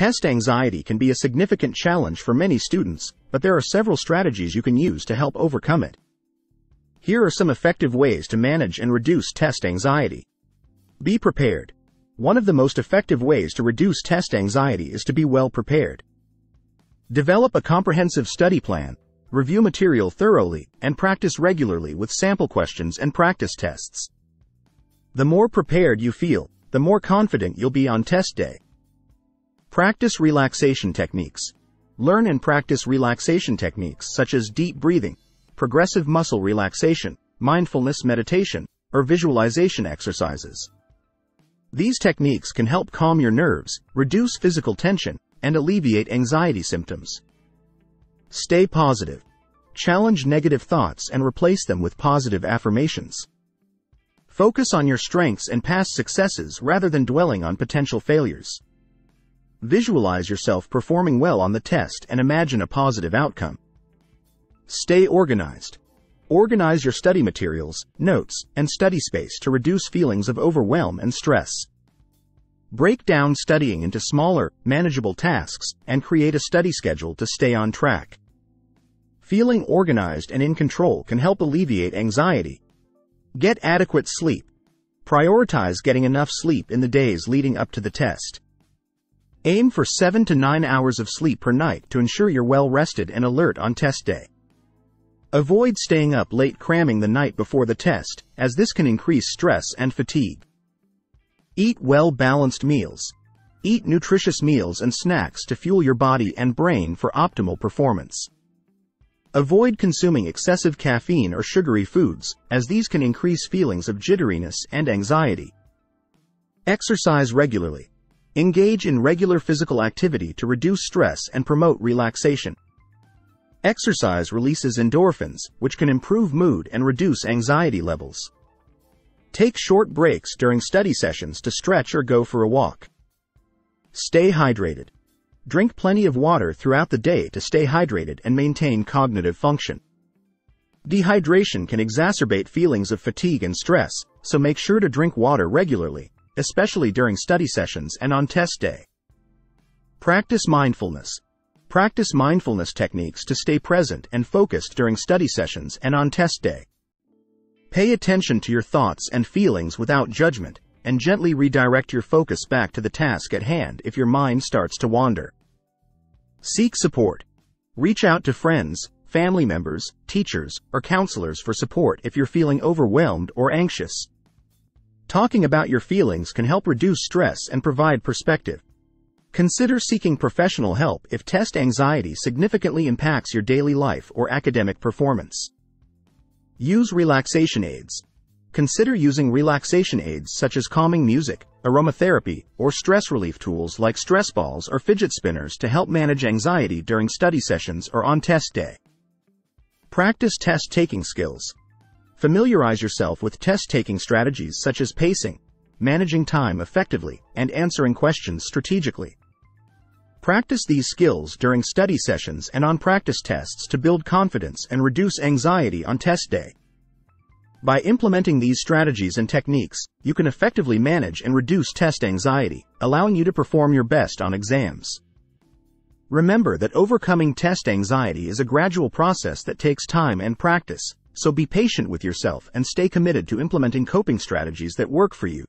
Test anxiety can be a significant challenge for many students, but there are several strategies you can use to help overcome it. Here are some effective ways to manage and reduce test anxiety. Be prepared. One of the most effective ways to reduce test anxiety is to be well prepared. Develop a comprehensive study plan, review material thoroughly, and practice regularly with sample questions and practice tests. The more prepared you feel, the more confident you'll be on test day. Practice relaxation techniques. Learn and practice relaxation techniques such as deep breathing, progressive muscle relaxation, mindfulness meditation, or visualization exercises. These techniques can help calm your nerves, reduce physical tension, and alleviate anxiety symptoms. Stay positive. Challenge negative thoughts and replace them with positive affirmations. Focus on your strengths and past successes rather than dwelling on potential failures. Visualize yourself performing well on the test and imagine a positive outcome. Stay organized. Organize your study materials, notes, and study space to reduce feelings of overwhelm and stress. Break down studying into smaller, manageable tasks and create a study schedule to stay on track. Feeling organized and in control can help alleviate anxiety. Get adequate sleep. Prioritize getting enough sleep in the days leading up to the test. Aim for 7 to 9 hours of sleep per night to ensure you're well rested and alert on test day. Avoid staying up late cramming the night before the test, as this can increase stress and fatigue. Eat well-balanced meals. Eat nutritious meals and snacks to fuel your body and brain for optimal performance. Avoid consuming excessive caffeine or sugary foods, as these can increase feelings of jitteriness and anxiety. Exercise regularly. Engage in regular physical activity to reduce stress and promote relaxation. Exercise releases endorphins, which can improve mood and reduce anxiety levels. Take short breaks during study sessions to stretch or go for a walk. Stay hydrated. Drink plenty of water throughout the day to stay hydrated and maintain cognitive function. Dehydration can exacerbate feelings of fatigue and stress, so make sure to drink water regularly, especially during study sessions and on test day. Practice mindfulness. Practice mindfulness techniques to stay present and focused during study sessions and on test day. Pay attention to your thoughts and feelings without judgment, and gently redirect your focus back to the task at hand if your mind starts to wander. Seek support. Reach out to friends, family members, teachers, or counselors for support if you're feeling overwhelmed or anxious. Talking about your feelings can help reduce stress and provide perspective. Consider seeking professional help if test anxiety significantly impacts your daily life or academic performance. Use relaxation aids. Consider using relaxation aids such as calming music, aromatherapy, or stress relief tools like stress balls or fidget spinners to help manage anxiety during study sessions or on test day. Practice test taking skills. Familiarize yourself with test taking strategies such as pacing, managing time effectively, and answering questions strategically. Practice these skills during study sessions and on practice tests to build confidence and reduce anxiety on test day. By implementing these strategies and techniques, you can effectively manage and reduce test anxiety, allowing you to perform your best on exams. Remember that overcoming test anxiety is a gradual process that takes time and practice, so be patient with yourself and stay committed to implementing coping strategies that work for you.